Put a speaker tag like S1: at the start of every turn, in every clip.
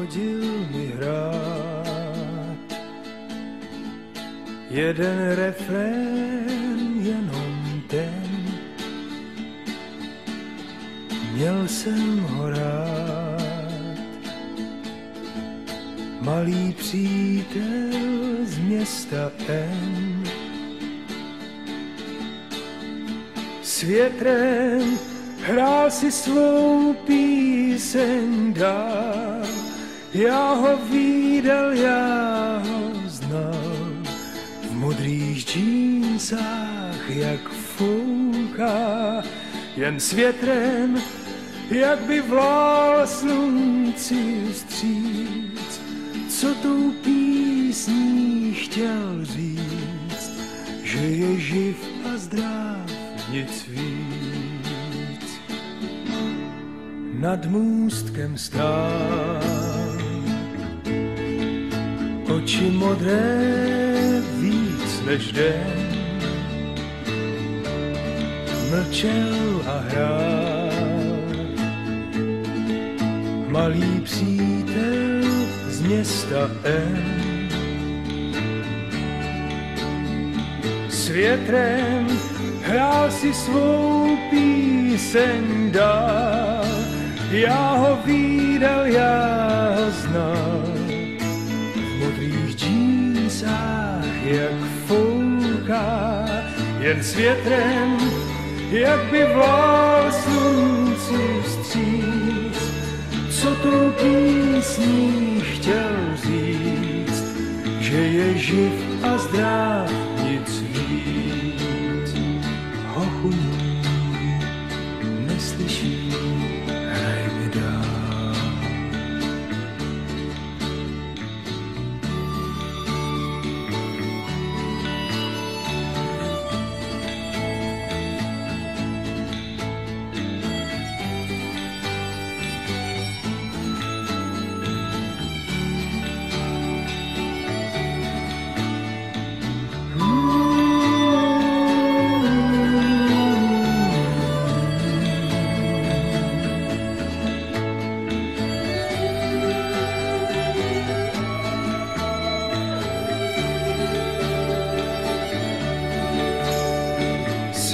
S1: chodil mi hrát. Jeden refrén, jenom ten, měl jsem ho rád. Malý přítel z města N. S větrem hrál si svou píseň dál. Já ho viděl, já ho znal. V modrých džínsách, jak fouká, jen s větrem, jak by vlál slunci vstříc. Co tou písní chtěl říct, že je živ a zdrav, nic víc. Nad můstkem stál, oči modré víc než den, mlčel a hrál. Malý přítel z města N. S větrem hrál si svou píseň dál. Já ho viděl, já ho znal. Jak fouká, jen s větrem jak by vlál slunci vstříc, co tou písní chtěl říct, že je živ a zdrav, nic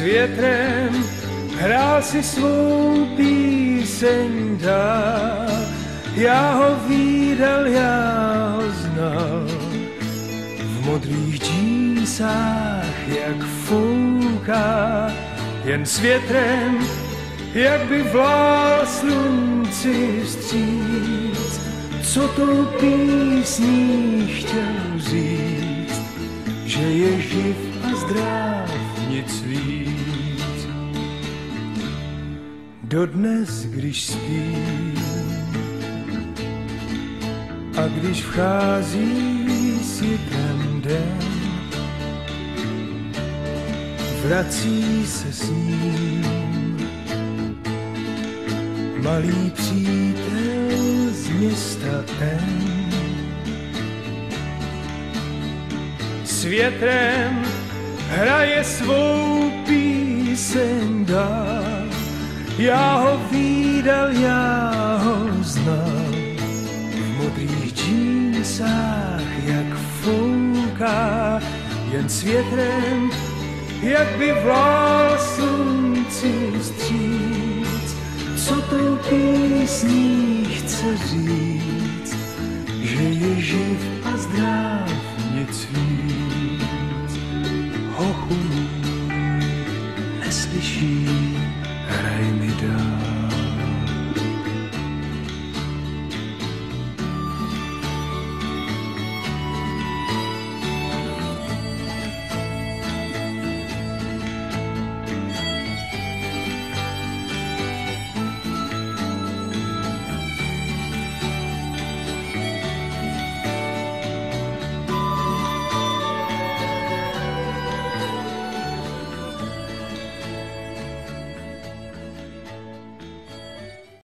S1: větrem hrál si svou píseň dál. Já ho viděl, já ho znal. V modrých džínsách, jak fouká, jen s větrem, jak by vlál slunci vstříc. Co tou písní chtěl říct, že je živ a zdrav, nic víc. Dodnes, když spím a když vchází světem den, vrací se s ním malý přítel z města N. S větrem hraje svou píseň dál. Já ho viděl, já ho znal. V modrých džínsách, jak fouká, jen s větrem, jak by vlál slunci vstříc. Co tou písní chce říct, že je živ a zdrav, nic víc. 去。